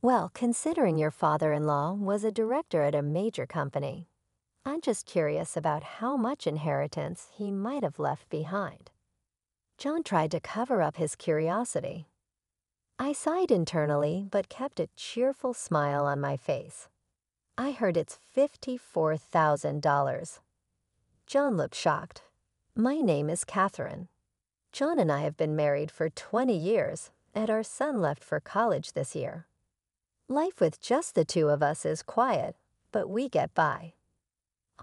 Well, considering your father in law was a director at a major company, I'm just curious about how much inheritance he might have left behind. John tried to cover up his curiosity. I sighed internally, but kept a cheerful smile on my face. I heard it's $54,000. John looked shocked. My name is Catherine. John and I have been married for 20 years, and our son left for college this year. Life with just the two of us is quiet, but we get by.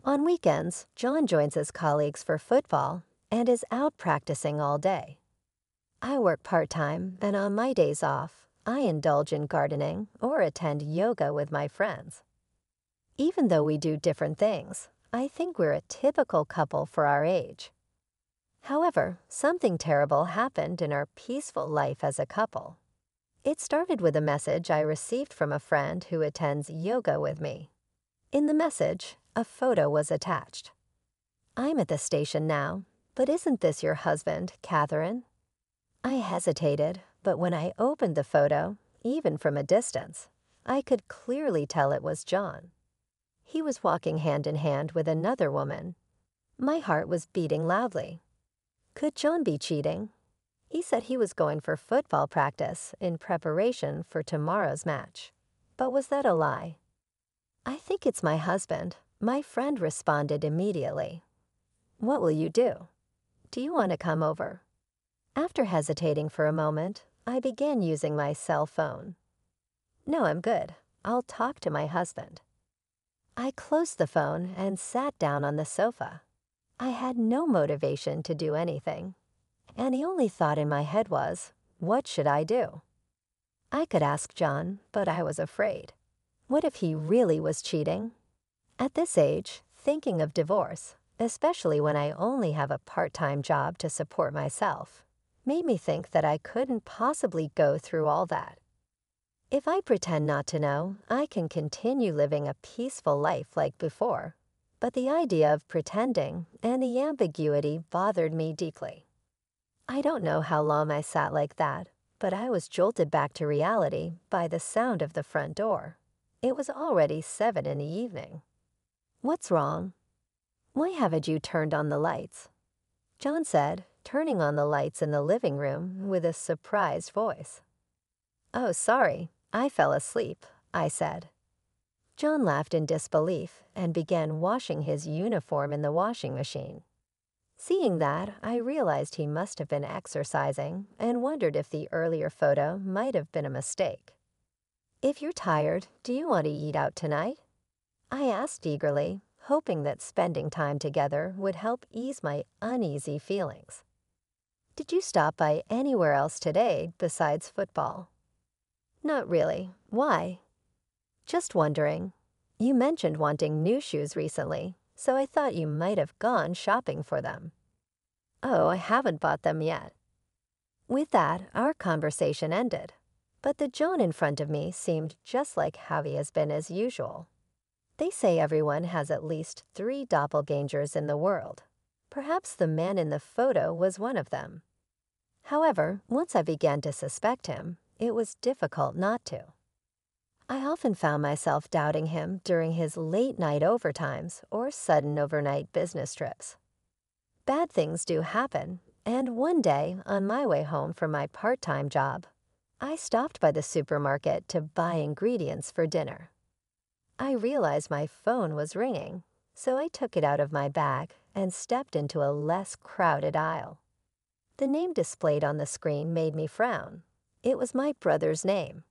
On weekends, John joins his colleagues for football and is out practicing all day. I work part time, and on my days off, I indulge in gardening or attend yoga with my friends. Even though we do different things, I think we're a typical couple for our age. However, something terrible happened in our peaceful life as a couple. It started with a message I received from a friend who attends yoga with me. In the message, a photo was attached. I'm at the station now, but isn't this your husband, Catherine? I hesitated, but when I opened the photo, even from a distance, I could clearly tell it was John. He was walking hand in hand with another woman. My heart was beating loudly. Could John be cheating? He said he was going for football practice in preparation for tomorrow's match. But was that a lie? I think it's my husband, my friend responded immediately. What will you do? Do you want to come over? After hesitating for a moment, I began using my cell phone. No, I'm good. I'll talk to my husband. I closed the phone and sat down on the sofa. I had no motivation to do anything, and the only thought in my head was, what should I do? I could ask John, but I was afraid. What if he really was cheating at this age, thinking of divorce, especially when I only have a part time job to support myself, made me think that I couldn't possibly go through all that. If I pretend not to know, I can continue living a peaceful life like before. But the idea of pretending and the ambiguity bothered me deeply. I don't know how long I sat like that, but I was jolted back to reality by the sound of the front door. It was already seven in the evening. What's wrong? Why haven't you turned on the lights? John said, turning on the lights in the living room with a surprised voice. Oh, sorry, I fell asleep, I said. John laughed in disbelief and began washing his uniform in the washing machine. Seeing that, I realized he must have been exercising and wondered if the earlier photo might have been a mistake. If you're tired, do you want to eat out tonight? I asked eagerly, hoping that spending time together would help ease my uneasy feelings. Did you stop by anywhere else today besides football? Not really. Why? Just wondering. You mentioned wanting new shoes recently, so I thought you might have gone shopping for them. Oh, I haven't bought them yet. With that, our conversation ended, but the John in front of me seemed just like he has been as usual. They say everyone has at least three doppelgangers in the world. Perhaps the man in the photo was one of them. However, once I began to suspect him, it was difficult not to. I often found myself doubting him during his late night overtimes or sudden overnight business trips. Bad things do happen, and one day, on my way home from my part time job, I stopped by the supermarket to buy ingredients for dinner. I realized my phone was ringing, so I took it out of my bag and stepped into a less crowded aisle. The name displayed on the screen made me frown. It was my brother's name.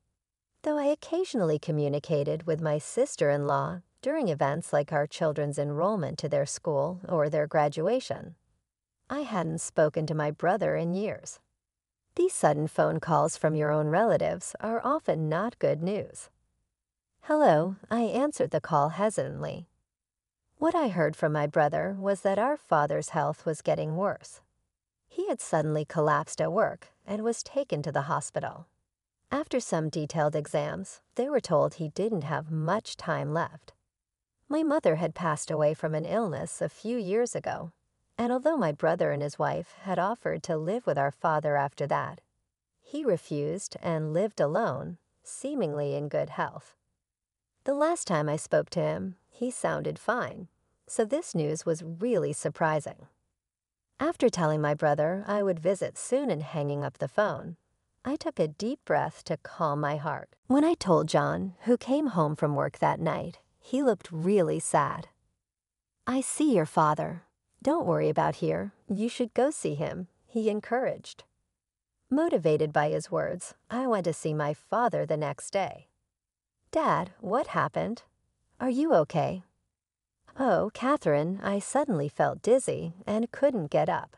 Though I occasionally communicated with my sister in law during events like our children's enrollment to their school or their graduation, I hadn't spoken to my brother in years. These sudden phone calls from your own relatives are often not good news. Hello, I answered the call hesitantly. What I heard from my brother was that our father's health was getting worse. He had suddenly collapsed at work and was taken to the hospital. After some detailed exams, they were told he didn't have much time left. My mother had passed away from an illness a few years ago, and although my brother and his wife had offered to live with our father after that, he refused and lived alone seemingly in good health. The last time I spoke to him, he sounded fine, so this news was really surprising. After telling my brother I would visit soon and hanging up the phone, I took a deep breath to calm my heart. When I told John, who came home from work that night, he looked really sad. I see your father. Don't worry about here. You should go see him, he encouraged. Motivated by his words, I went to see my father the next day. Dad, what happened? Are you okay? Oh, Catherine, I suddenly felt dizzy and couldn't get up.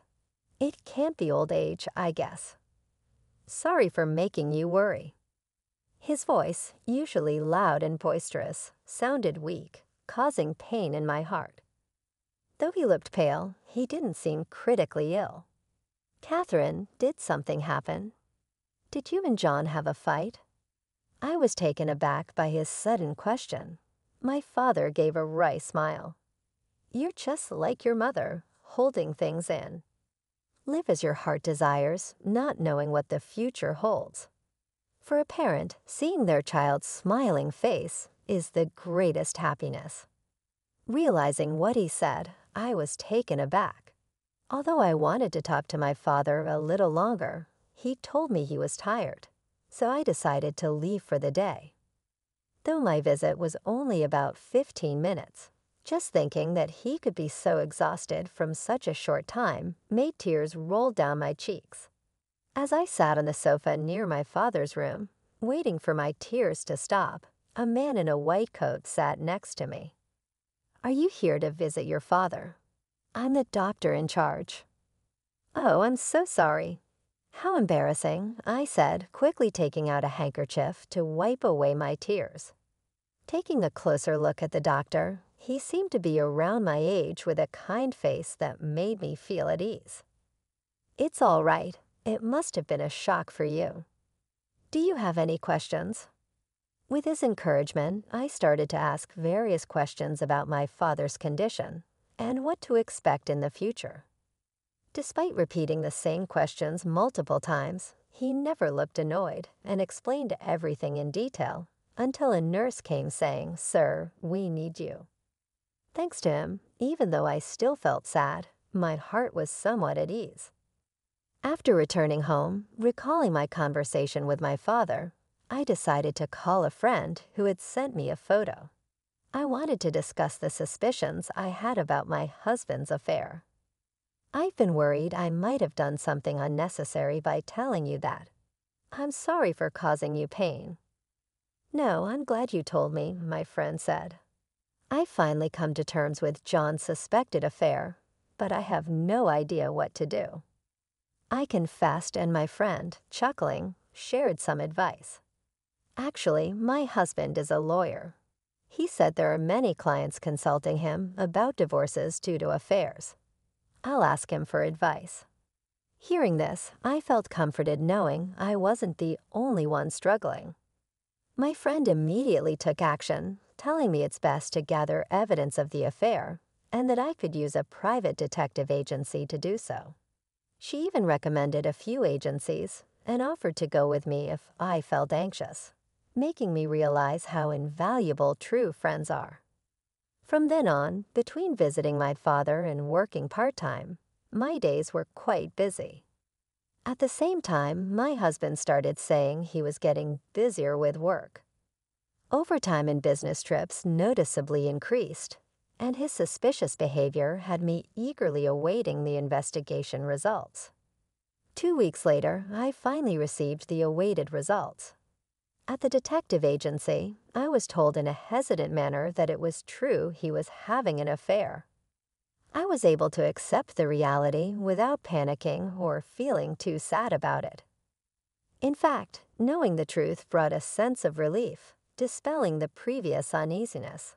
It can't be old age, I guess. Sorry for making you worry. His voice, usually loud and boisterous, sounded weak, causing pain in my heart. Though he looked pale, he didn't seem critically ill. Catherine, did something happen? Did you and John have a fight? I was taken aback by his sudden question. My father gave a wry smile. You're just like your mother, holding things in. Live as your heart desires, not knowing what the future holds. For a parent, seeing their child's smiling face is the greatest happiness. Realizing what he said, I was taken aback. Although I wanted to talk to my father a little longer, he told me he was tired, so I decided to leave for the day. Though my visit was only about 15 minutes, just thinking that he could be so exhausted from such a short time made tears roll down my cheeks. As I sat on the sofa near my father's room, waiting for my tears to stop, a man in a white coat sat next to me. Are you here to visit your father? I'm the doctor in charge. Oh, I'm so sorry. How embarrassing, I said, quickly taking out a handkerchief to wipe away my tears. Taking a closer look at the doctor, he seemed to be around my age with a kind face that made me feel at ease. It's all right. It must have been a shock for you. Do you have any questions? With his encouragement, I started to ask various questions about my father's condition and what to expect in the future. Despite repeating the same questions multiple times, he never looked annoyed and explained everything in detail until a nurse came saying, Sir, we need you. Thanks to him, even though I still felt sad, my heart was somewhat at ease. After returning home, recalling my conversation with my father, I decided to call a friend who had sent me a photo. I wanted to discuss the suspicions I had about my husband's affair. I've been worried I might have done something unnecessary by telling you that. I'm sorry for causing you pain. No, I'm glad you told me, my friend said. I finally come to terms with John's suspected affair, but I have no idea what to do. I confessed, and my friend, chuckling, shared some advice. Actually, my husband is a lawyer. He said there are many clients consulting him about divorces due to affairs. I'll ask him for advice. Hearing this, I felt comforted knowing I wasn't the only one struggling. My friend immediately took action, telling me it's best to gather evidence of the affair and that I could use a private detective agency to do so. She even recommended a few agencies and offered to go with me if I felt anxious, making me realize how invaluable true friends are. From then on, between visiting my father and working part time, my days were quite busy. At the same time, my husband started saying he was getting busier with work. Overtime and business trips noticeably increased, and his suspicious behavior had me eagerly awaiting the investigation results. Two weeks later, I finally received the awaited results. At the detective agency, I was told in a hesitant manner that it was true he was having an affair. I was able to accept the reality without panicking or feeling too sad about it. In fact, knowing the truth brought a sense of relief dispelling the previous uneasiness.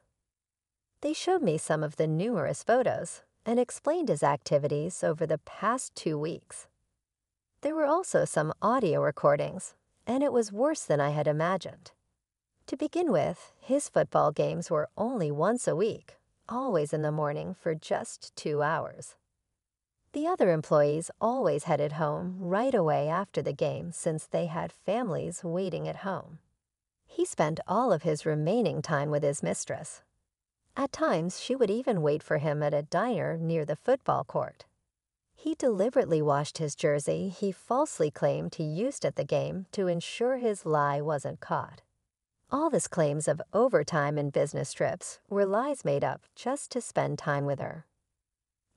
They showed me some of the numerous photos and explained his activities over the past two weeks. There were also some audio recordings, and it was worse than I had imagined. To begin with, his football games were only once a week, always in the morning for just two hours. The other employees always headed home right away after the game since they had families waiting at home. He spent all of his remaining time with his mistress. At times, she would even wait for him at a diner near the football court. He deliberately washed his jersey he falsely claimed he used at the game to ensure his lie wasn't caught. All his claims of overtime and business trips were lies made up just to spend time with her.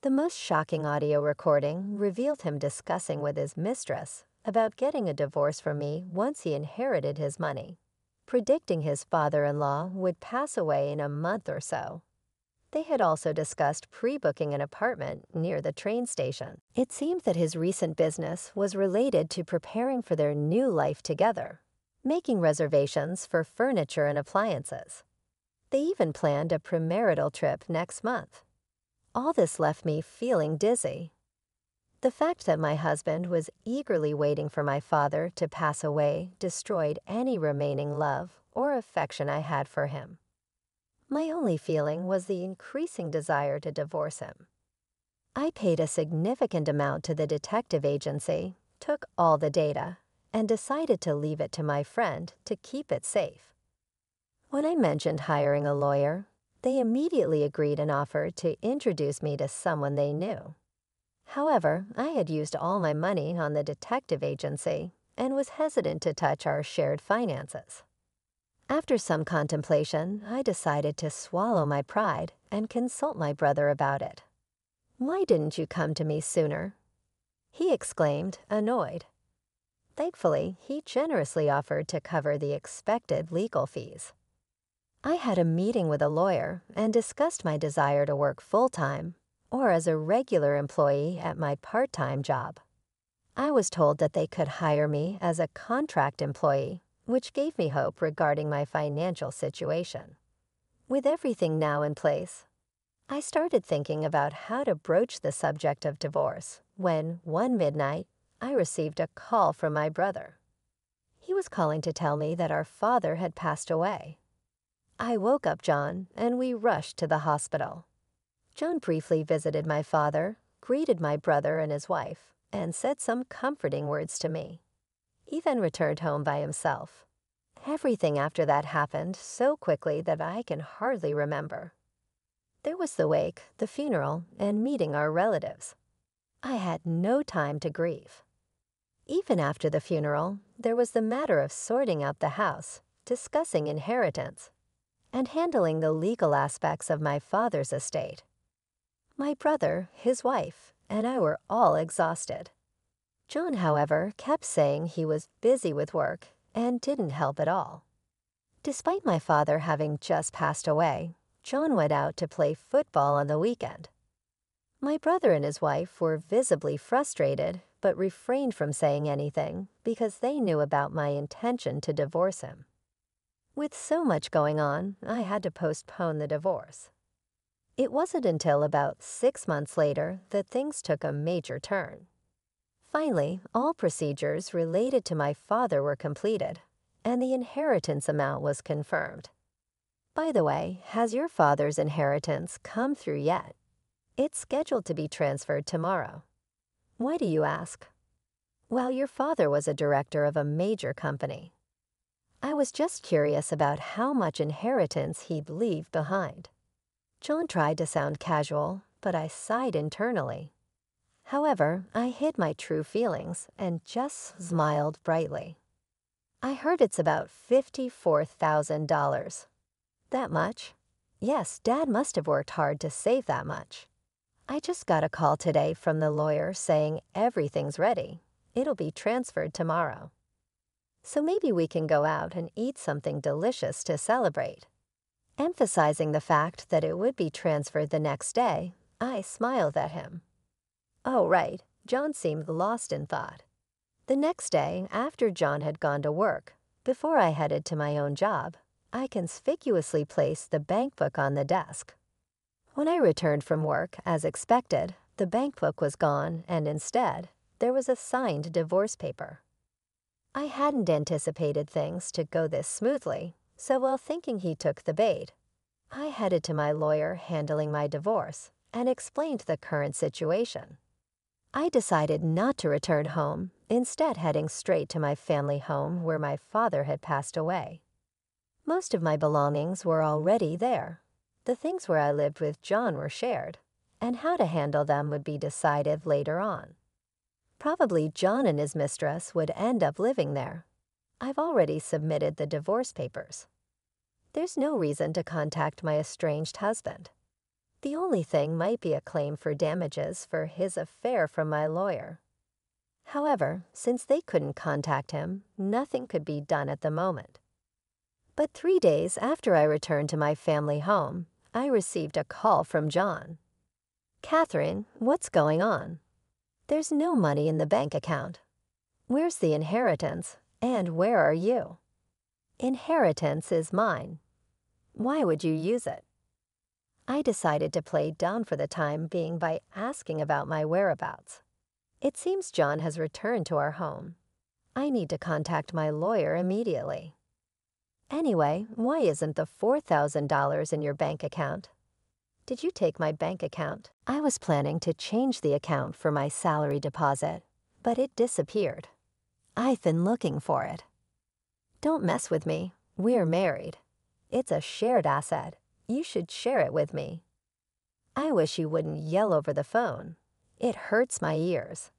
The most shocking audio recording revealed him discussing with his mistress about getting a divorce from me once he inherited his money, predicting his father in law would pass away in a month or so they had also discussed pre booking an apartment near the train station. It seemed that his recent business was related to preparing for their new life together, making reservations for furniture and appliances. They even planned a premarital trip next month. All this left me feeling dizzy. The fact that my husband was eagerly waiting for my father to pass away destroyed any remaining love or affection I had for him. My only feeling was the increasing desire to divorce him. I paid a significant amount to the detective agency, took all the data, and decided to leave it to my friend to keep it safe. When I mentioned hiring a lawyer, they immediately agreed and offered to introduce me to someone they knew. However, I had used all my money on the detective agency and was hesitant to touch our shared finances. After some contemplation, I decided to swallow my pride and consult my brother about it. Why didn't you come to me sooner? He exclaimed, annoyed. Thankfully, he generously offered to cover the expected legal fees. I had a meeting with a lawyer and discussed my desire to work full time or as a regular employee at my part time job. I was told that they could hire me as a contract employee which gave me hope regarding my financial situation. With everything now in place, I started thinking about how to broach the subject of divorce when, one midnight, I received a call from my brother. He was calling to tell me that our father had passed away. I woke up John and we rushed to the hospital. John briefly visited my father, greeted my brother and his wife, and said some comforting words to me. He then returned home by himself. Everything after that happened so quickly that I can hardly remember. There was the wake, the funeral, and meeting our relatives. I had no time to grieve. Even after the funeral, there was the matter of sorting out the house, discussing inheritance, and handling the legal aspects of my father's estate. My brother, his wife, and I were all exhausted. John, however, kept saying he was busy with work and didn't help at all. Despite my father having just passed away, John went out to play football on the weekend. My brother and his wife were visibly frustrated, but refrained from saying anything because they knew about my intention to divorce him. With so much going on, I had to postpone the divorce. It wasn't until about six months later that things took a major turn. Finally, all procedures related to my father were completed, and the inheritance amount was confirmed. By the way, has your father's inheritance come through yet? It's scheduled to be transferred tomorrow. Why do you ask? Well, your father was a director of a major company. I was just curious about how much inheritance he'd leave behind. John tried to sound casual, but I sighed internally. However, I hid my true feelings and just smiled brightly. I heard it's about $54,000. That much? Yes, Dad must have worked hard to save that much. I just got a call today from the lawyer saying everything's ready. It'll be transferred tomorrow. So maybe we can go out and eat something delicious to celebrate. Emphasizing the fact that it would be transferred the next day, I smiled at him. Oh, right. John seemed lost in thought. The next day, after John had gone to work, before I headed to my own job, I conspicuously placed the bankbook on the desk. When I returned from work, as expected, the bankbook was gone, and instead, there was a signed divorce paper. I hadn't anticipated things to go this smoothly, so while thinking he took the bait, I headed to my lawyer handling my divorce and explained the current situation. I decided not to return home, instead heading straight to my family home where my father had passed away. Most of my belongings were already there. The things where I lived with John were shared, and how to handle them would be decided later on. Probably John and his mistress would end up living there. I've already submitted the divorce papers. There's no reason to contact my estranged husband. The only thing might be a claim for damages for his affair from my lawyer. However, since they couldn't contact him, nothing could be done at the moment. But three days after I returned to my family home, I received a call from John. Catherine, what's going on? There's no money in the bank account. Where's the inheritance, and where are you? Inheritance is mine. Why would you use it? I decided to play down for the time being by asking about my whereabouts. It seems John has returned to our home. I need to contact my lawyer immediately. Anyway, why isn't the $4,000 in your bank account? Did you take my bank account? I was planning to change the account for my salary deposit, but it disappeared. I've been looking for it. Don't mess with me. We're married. It's a shared asset. You should share it with me. I wish you wouldn't yell over the phone. It hurts my ears.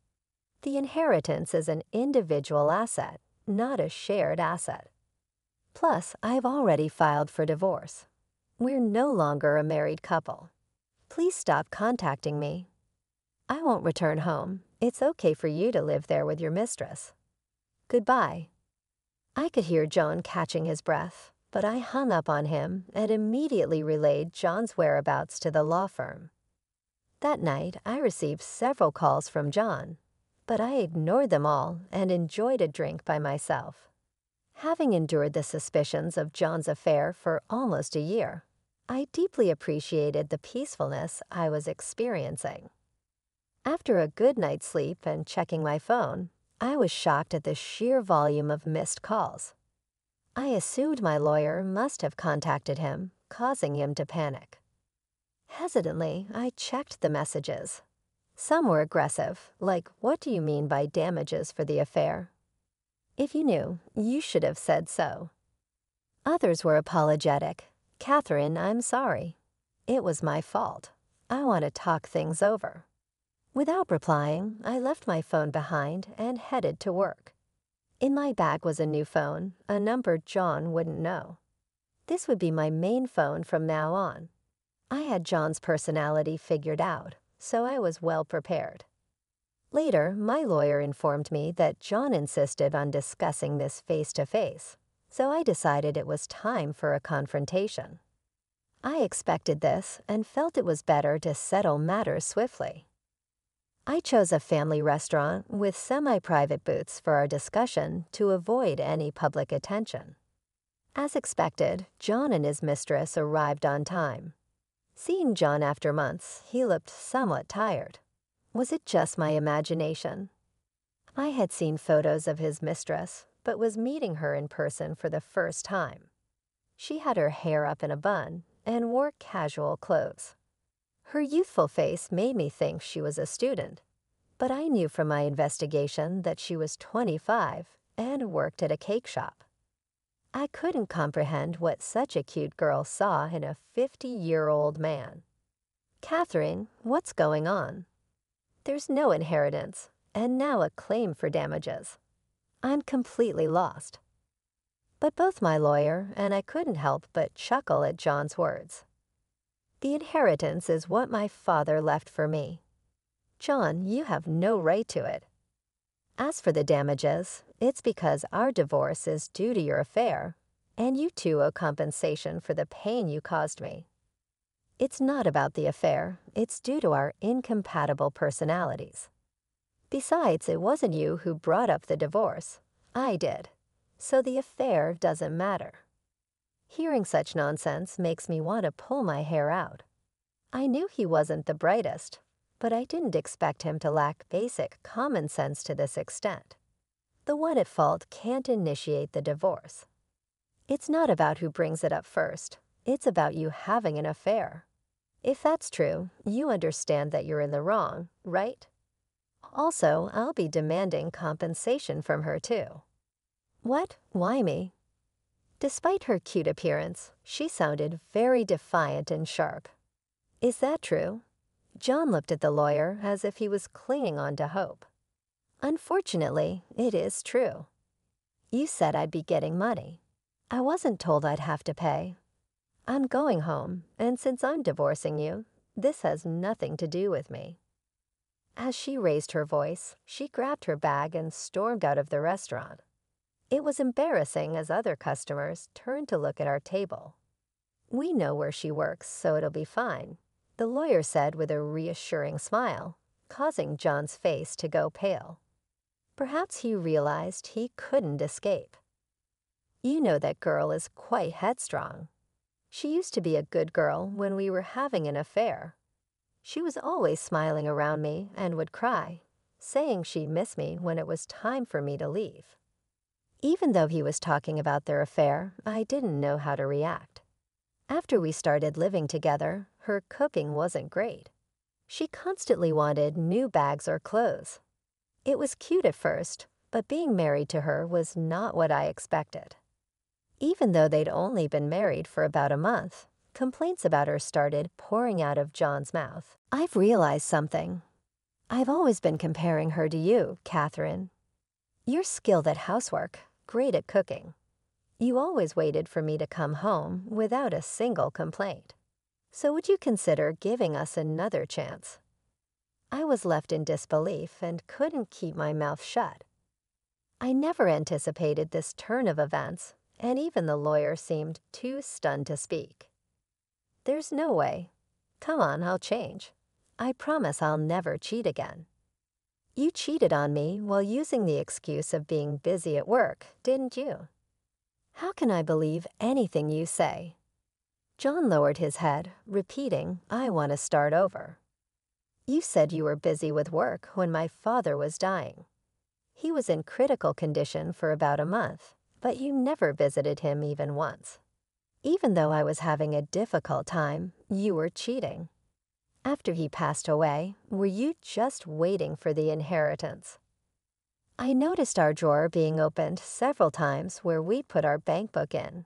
The inheritance is an individual asset, not a shared asset. Plus, I've already filed for divorce. We're no longer a married couple. Please stop contacting me. I won't return home. It's okay for you to live there with your mistress. Goodbye. I could hear John catching his breath, but I hung up on him and immediately relayed John's whereabouts to the law firm. That night, I received several calls from John, but I ignored them all and enjoyed a drink by myself. Having endured the suspicions of John's affair for almost a year, I deeply appreciated the peacefulness I was experiencing. After a good night's sleep and checking my phone, I was shocked at the sheer volume of missed calls. I assumed my lawyer must have contacted him, causing him to panic. Hesitantly, I checked the messages. Some were aggressive, like, What do you mean by damages for the affair? If you knew, you should have said so. Others were apologetic. Catherine, I'm sorry. It was my fault. I want to talk things over. Without replying, I left my phone behind and headed to work. In my bag was a new phone, a number John wouldn't know. This would be my main phone from now on. I had John's personality figured out, so I was well prepared. Later, my lawyer informed me that John insisted on discussing this face to face, so I decided it was time for a confrontation. I expected this and felt it was better to settle matters swiftly. I chose a family restaurant with semi private booths for our discussion to avoid any public attention. As expected, John and his mistress arrived on time. Seeing John after months, he looked somewhat tired. Was it just my imagination? I had seen photos of his mistress, but was meeting her in person for the first time. She had her hair up in a bun and wore casual clothes. Her youthful face made me think she was a student, but I knew from my investigation that she was 25 and worked at a cake shop. I couldn't comprehend what such a cute girl saw in a 50 year old man. Catherine, what's going on? There's no inheritance, and now a claim for damages. I'm completely lost. But both my lawyer and I couldn't help but chuckle at John's words. The inheritance is what my father left for me. John, you have no right to it. As for the damages, it's because our divorce is due to your affair, and you too owe compensation for the pain you caused me. It's not about the affair, it's due to our incompatible personalities. Besides, it wasn't you who brought up the divorce. I did. So the affair doesn't matter. Hearing such nonsense makes me want to pull my hair out. I knew he wasn't the brightest, but I didn't expect him to lack basic common sense to this extent. The one at fault can't initiate the divorce. It's not about who brings it up first, it's about you having an affair. If that's true, you understand that you're in the wrong, right? Also, I'll be demanding compensation from her too. What? Why me? Despite her cute appearance, she sounded very defiant and sharp. Is that true? John looked at the lawyer as if he was clinging on to hope. Unfortunately, it is true. You said I'd be getting money. I wasn't told I'd have to pay. I'm going home, and since I'm divorcing you, this has nothing to do with me. As she raised her voice, she grabbed her bag and stormed out of the restaurant. It was embarrassing as other customers turned to look at our table. We know where she works, so it'll be fine, the lawyer said with a reassuring smile, causing John's face to go pale. Perhaps he realized he couldn't escape. You know that girl is quite headstrong. She used to be a good girl when we were having an affair. She was always smiling around me and would cry, saying she'd miss me when it was time for me to leave. Even though he was talking about their affair, I didn't know how to react. After we started living together, her cooking wasn't great. She constantly wanted new bags or clothes. It was cute at first, but being married to her was not what I expected. Even though they'd only been married for about a month, complaints about her started pouring out of John's mouth. I've realized something. I've always been comparing her to you, Catherine. You're skilled at housework, great at cooking. You always waited for me to come home without a single complaint. So would you consider giving us another chance? I was left in disbelief and couldn't keep my mouth shut. I never anticipated this turn of events, and even the lawyer seemed too stunned to speak. There's no way. Come on, I'll change. I promise I'll never cheat again. You cheated on me while using the excuse of being busy at work, didn't you? How can I believe anything you say? John lowered his head, repeating, I want to start over. You said you were busy with work when my father was dying. He was in critical condition for about a month, but you never visited him even once. Even though I was having a difficult time, you were cheating. After he passed away, were you just waiting for the inheritance? I noticed our drawer being opened several times where we'd put our bank book in.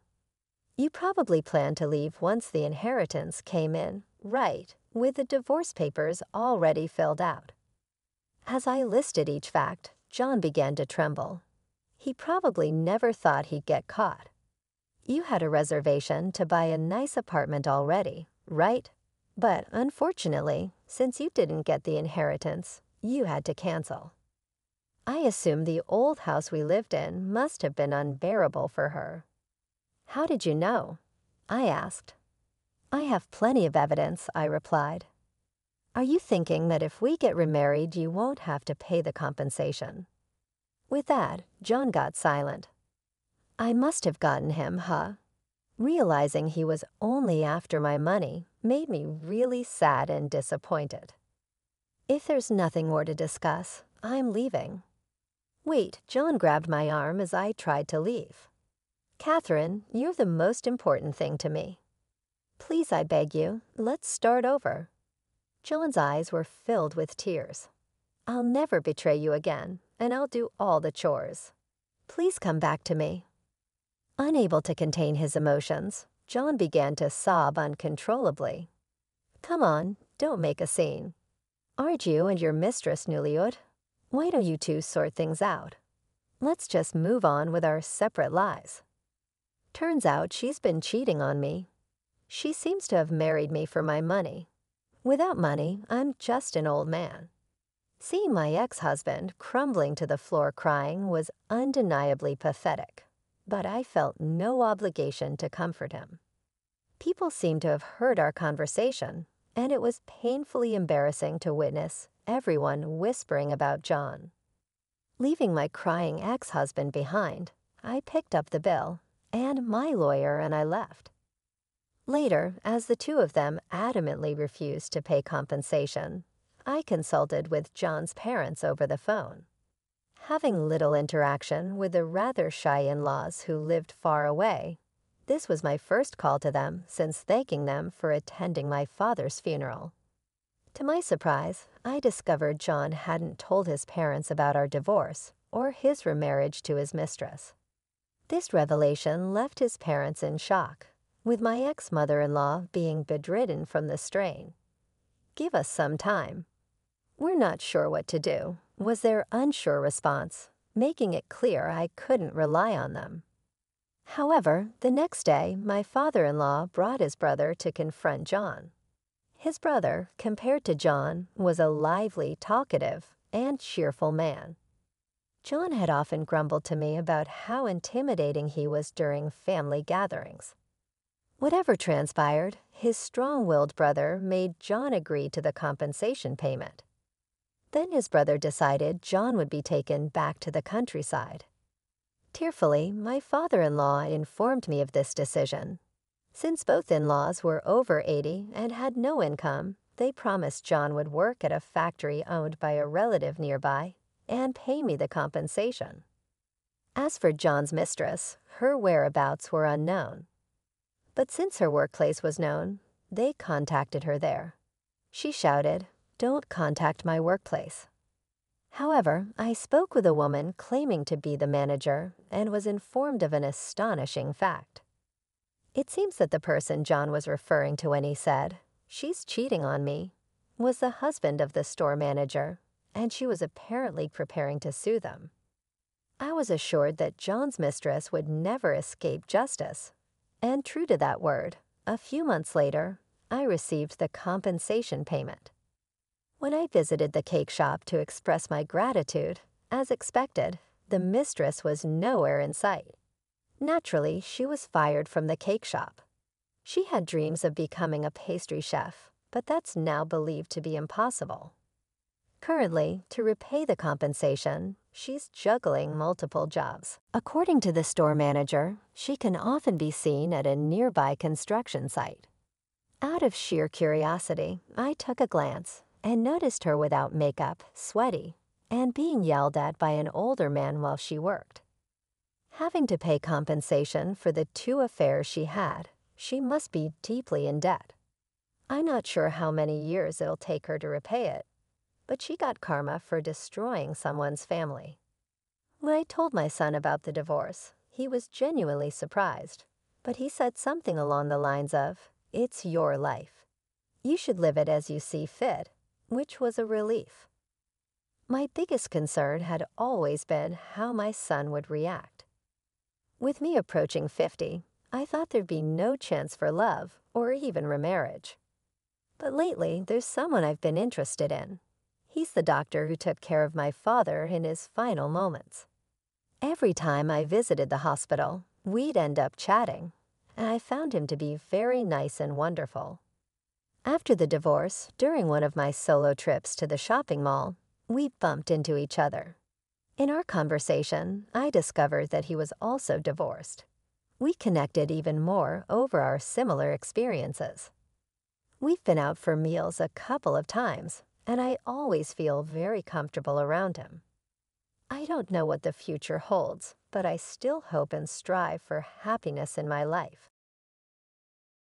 You probably planned to leave once the inheritance came in, right, with the divorce papers already filled out. As I listed each fact, John began to tremble. He probably never thought he'd get caught. You had a reservation to buy a nice apartment already, right? But unfortunately, since you didn't get the inheritance, you had to cancel. I assume the old house we lived in must have been unbearable for her. How did you know? I asked. I have plenty of evidence, I replied. Are you thinking that if we get remarried, you won't have to pay the compensation? With that, John got silent. I must have gotten him, huh? Realizing he was only after my money made me really sad and disappointed. If there's nothing more to discuss, I'm leaving. Wait, John grabbed my arm as I tried to leave. Catherine, you're the most important thing to me. Please, I beg you, let's start over. John's eyes were filled with tears. I'll never betray you again, and I'll do all the chores. Please come back to me. Unable to contain his emotions, John began to sob uncontrollably. Come on, don't make a scene. Aren't you and your mistress Nuliut why don't you two sort things out? Let's just move on with our separate lives. Turns out she's been cheating on me. She seems to have married me for my money. Without money, I'm just an old man. Seeing my ex-husband crumbling to the floor crying was undeniably pathetic, but I felt no obligation to comfort him. People seemed to have heard our conversation, and it was painfully embarrassing to witness everyone whispering about John. Leaving my crying ex-husband behind, I picked up the bill and my lawyer and I left. Later, as the two of them adamantly refused to pay compensation, I consulted with John's parents over the phone. Having little interaction with the rather shy in-laws who lived far away, this was my first call to them since thanking them for attending my father's funeral. To my surprise, I discovered John hadn't told his parents about our divorce or his remarriage to his mistress. This revelation left his parents in shock, with my ex mother in law being bedridden from the strain. Give us some time. We're not sure what to do, was their unsure response, making it clear I couldn't rely on them. However, the next day, my father in law brought his brother to confront John. His brother, compared to John, was a lively, talkative, and cheerful man. John had often grumbled to me about how intimidating he was during family gatherings. Whatever transpired, his strong willed brother made John agree to the compensation payment. Then his brother decided John would be taken back to the countryside. Tearfully, my father in law informed me of this decision. Since both in laws were over 80 and had no income, they promised John would work at a factory owned by a relative nearby and pay me the compensation. As for John's mistress, her whereabouts were unknown. But since her workplace was known, they contacted her there. She shouted, Don't contact my workplace. However, I spoke with a woman claiming to be the manager and was informed of an astonishing fact. It seems that the person John was referring to when he said, She's cheating on me, was the husband of the store manager, and she was apparently preparing to sue them. I was assured that John's mistress would never escape justice and true to that word, a few months later, I received the compensation payment. When I visited the cake shop to express my gratitude, as expected, the mistress was nowhere in sight. Naturally, she was fired from the cake shop. She had dreams of becoming a pastry chef, but that's now believed to be impossible. Currently, to repay the compensation, she's juggling multiple jobs. According to the store manager, she can often be seen at a nearby construction site. Out of sheer curiosity, I took a glance and noticed her without makeup, sweaty, and being yelled at by an older man while she worked. Having to pay compensation for the two affairs she had, she must be deeply in debt. I'm not sure how many years it'll take her to repay it, but she got karma for destroying someone's family. When I told my son about the divorce, he was genuinely surprised, but he said something along the lines of, It's your life. You should live it as you see fit, which was a relief. My biggest concern had always been how my son would react. With me approaching 50, I thought there'd be no chance for love or even remarriage. But lately, there's someone I've been interested in. He's the doctor who took care of my father in his final moments. Every time I visited the hospital, we'd end up chatting, and I found him to be very nice and wonderful. After the divorce, during one of my solo trips to the shopping mall, we bumped into each other. In our conversation, I discovered that he was also divorced. We connected even more over our similar experiences. We've been out for meals a couple of times, and I always feel very comfortable around him. I don't know what the future holds, but I still hope and strive for happiness in my life.